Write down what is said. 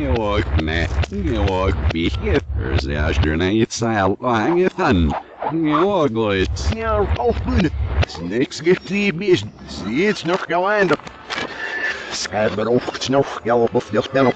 Och nej, och beheter sig inte så länge han. Jag går Ja, open. Snakes get the business. It's not going to. Schijnbaar ook nog, ja, of je spel.